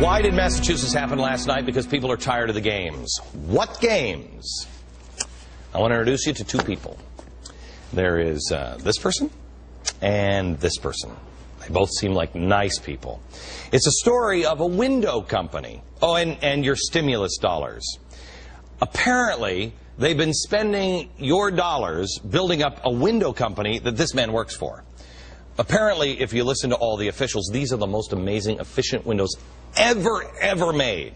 Why did Massachusetts happen last night? Because people are tired of the games. What games? I want to introduce you to two people. There is uh, this person and this person. They both seem like nice people. It's a story of a window company. Oh, and, and your stimulus dollars. Apparently, they've been spending your dollars building up a window company that this man works for. Apparently, if you listen to all the officials, these are the most amazing, efficient windows ever, ever made.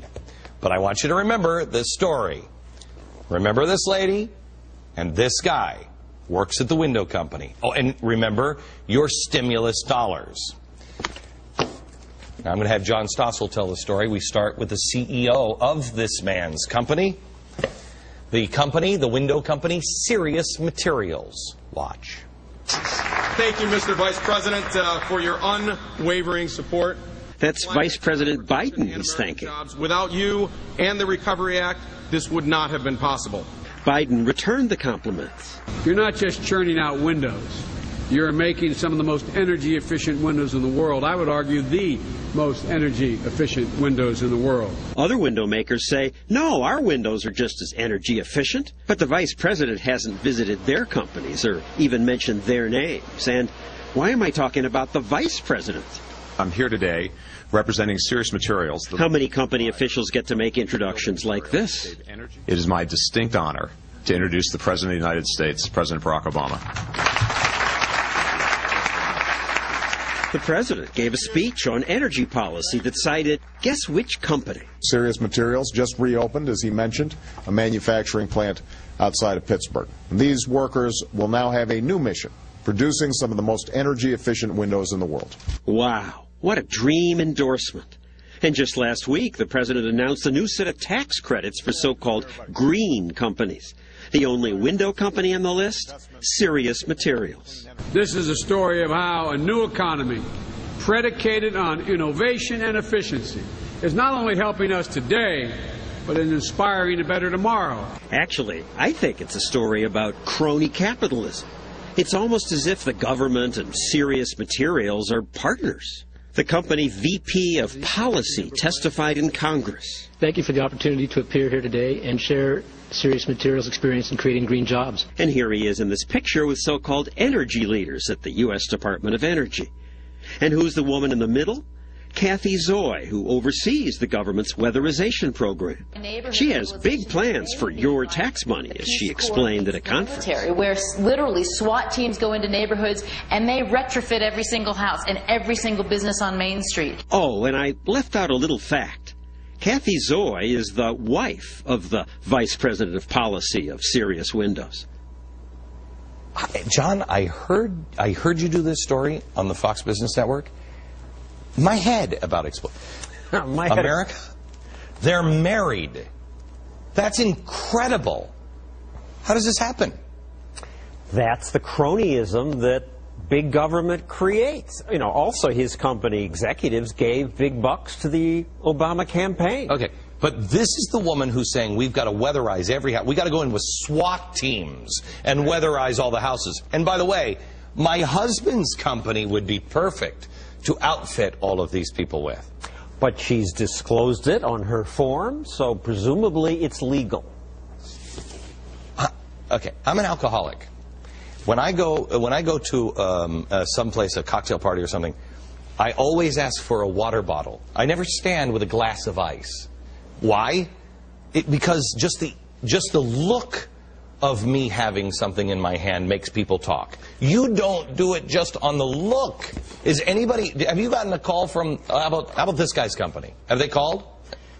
But I want you to remember this story. Remember this lady and this guy works at the window company. Oh, and remember your stimulus dollars. Now I'm going to have John Stossel tell the story. We start with the CEO of this man's company. The company, the window company, Serious Materials. Watch. Thank you, Mr. Vice President, uh, for your unwavering support. That's Vice President Biden he's thanking. Without you and the Recovery Act, this would not have been possible. Biden returned the compliments. You're not just churning out windows. You're making some of the most energy efficient windows in the world. I would argue the most energy efficient windows in the world. Other window makers say, no, our windows are just as energy efficient. But the vice president hasn't visited their companies or even mentioned their names. And why am I talking about the vice president? I'm here today representing Serious Materials. How many company officials get to make introductions like this? It is my distinct honor to introduce the President of the United States, President Barack Obama. The president gave a speech on energy policy that cited guess which company? Serious Materials just reopened, as he mentioned, a manufacturing plant outside of Pittsburgh. These workers will now have a new mission, producing some of the most energy efficient windows in the world. Wow, what a dream endorsement. And just last week, the president announced a new set of tax credits for so called green companies. The only window company on the list? Serious Materials. This is a story of how a new economy, predicated on innovation and efficiency, is not only helping us today, but in inspiring a better tomorrow. Actually, I think it's a story about crony capitalism. It's almost as if the government and Serious Materials are partners. The company VP of Policy testified in Congress. Thank you for the opportunity to appear here today and share serious Materials experience in creating green jobs. And here he is in this picture with so called energy leaders at the U.S. Department of Energy. And who's the woman in the middle? Cathy Zoi, who oversees the government's weatherization program. She has big plans for your tax money, as she explained at a conference. Where literally SWAT teams go into neighborhoods and they retrofit every single house and every single business on Main Street. Oh, and I left out a little fact. Cathy Zoi is the wife of the vice president of policy of Serious Windows. John, I heard I heard you do this story on the Fox Business Network. My head about expl- My head America. They're married. That's incredible. How does this happen? That's the cronyism that big government creates. You know, also his company executives gave big bucks to the Obama campaign. Okay, but this is the woman who's saying we've got to weatherize every house. We've got to go in with SWAT teams and weatherize all the houses. And by the way, my husband's company would be perfect to outfit all of these people with. But she's disclosed it on her form, so presumably it's legal. Uh, okay, I'm an alcoholic. When I go when I go to um, uh, someplace, a cocktail party or something, I always ask for a water bottle. I never stand with a glass of ice. Why? It, because just the just the look of me having something in my hand makes people talk. You don't do it just on the look. Is anybody? Have you gotten a call from? Uh, how about how about this guy's company? Have they called?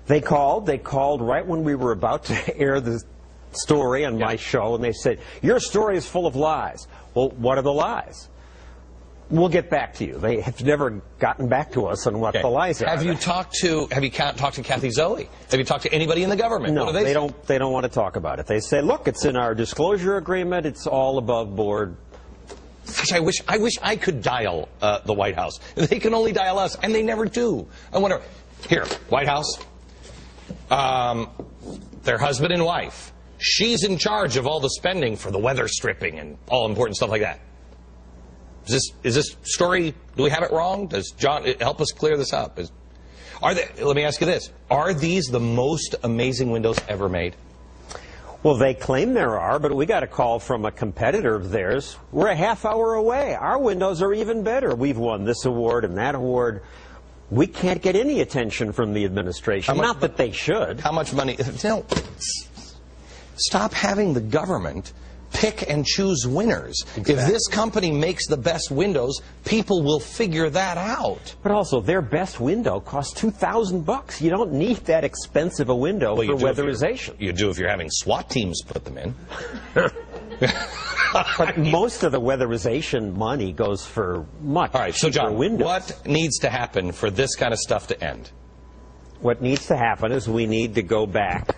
They called. They called right when we were about to air the story on my show, and they said, Your story is full of lies. Well, what are the lies? We'll get back to you. They have never gotten back to us on what Okay. the lies are. Have you talked to Have you talked to Cathy Zoi? Have you talked to anybody in the government? No, they, say? don't. They don't want to talk about it. They say, "Look, it's in our disclosure agreement. It's all above board." Gosh, I wish I wish I could dial uh, the White House. They can only dial us, and they never do. I wonder. Here, White House. Um, their husband and wife. She's in charge of all the spending for the weather stripping and all important stuff like that. Is this is this story? Do we have it wrong? Does John help us clear this up? Is, Are they, let me ask you this. Are these the most amazing windows ever made? Well, they claim there are, but we got a call from a competitor of theirs. We're a half hour away. Our windows are even better. We've won this award and that award. We can't get any attention from the administration. Much- Not that they should. How much money? No. Stop having the government pick and choose winners. If this company makes the best windows, people will figure that out. But also, their best window costs two thousand bucks. You don't need that expensive a window Well, for do if you're- weatherization. You do if you're having SWAT teams put them in. But most of the weatherization money goes for much All right, so John, windows. what needs to happen for this kind of stuff to end? What needs to happen is we need to go back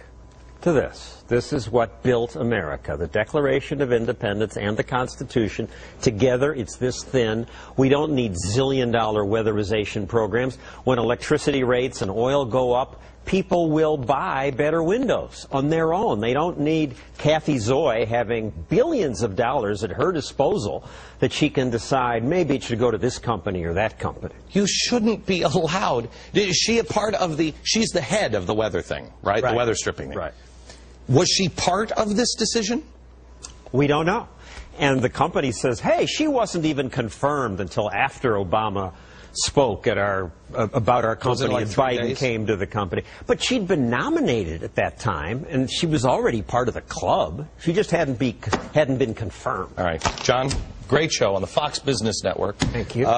to this. This is what built America the Declaration of Independence and the Constitution. Together, it's this thin. We don't need zillion dollar weatherization programs. When electricity rates and oil go up, people will buy better windows on their own. They don't need Cathy Zoi having billions of dollars at her disposal that she can decide maybe it should go to this company or that company. You shouldn't be allowed. Is she a part of the? She's the head of the weather thing, right? Right. The weather stripping thing. Right. Was she part of this decision? We don't know. And the company says, hey, she wasn't even confirmed until after Obama spoke at our uh, about our Was it company like and Biden days? came to the company. But she'd been nominated at that time, and she was already part of the club. She just hadn't be hadn't been confirmed. All right, John. Great show on the Fox Business Network. Thank you. Uh,